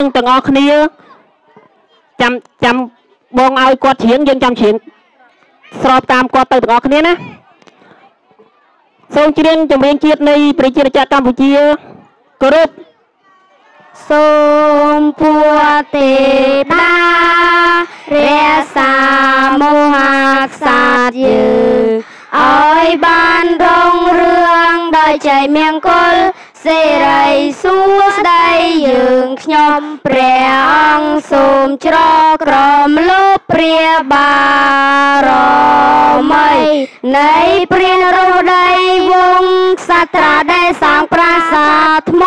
ទាំងអស់គ្នាចាំចាំបងឲ្យគាត់ច្រៀងយើងចាំច្រៀងស្របតាមគាត់ទៅទាំងអស់គ្នាណាសូមច្រៀងចម្រៀងជាតិនៃប្រជាជាតិកម្ពុជាគោរពសូមពួទេតារក្សាមហាក្សត្រយើងឲ្យបានរងរឿងដោយចៃមង្គលសេរីសួស្តីយើង ខ្ញុំព្រះអង្គសូមច្រកក្រមលោកព្រះបារមីនៃព្រះរោដីវង្សក្សត្រាដែលសាងប្រាសាទថ្ម